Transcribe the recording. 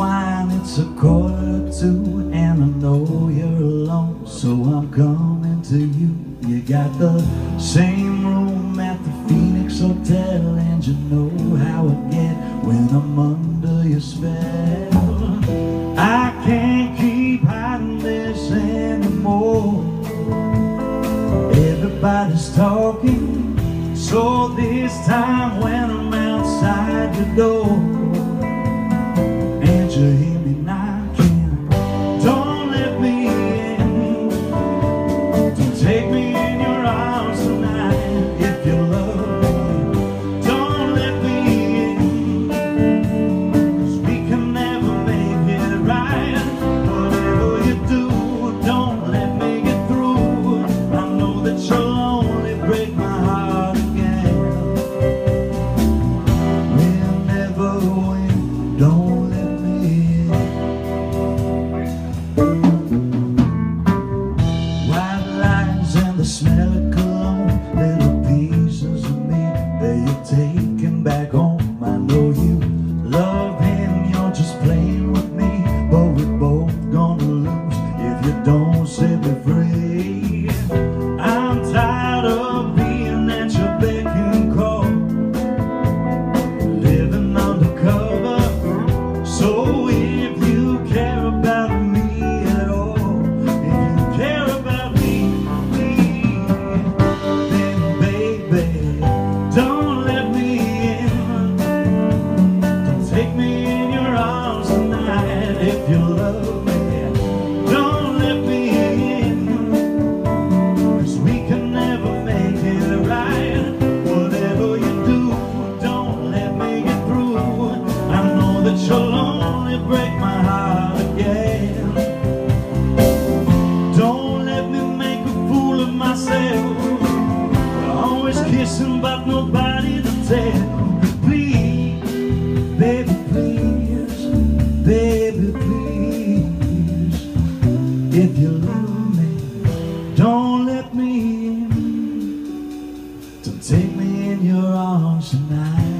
wine, it's a quarter to And I know you're alone, so I'm coming to you. You got the same room at the Phoenix Hotel And you know how it get when I'm under your spell. I can't keep hiding this anymore. Everybody's talking So this time when I'm outside your door kissing but nobody to tell. Please, baby please, baby please. If love don't let me in. Don't take me in your arms tonight.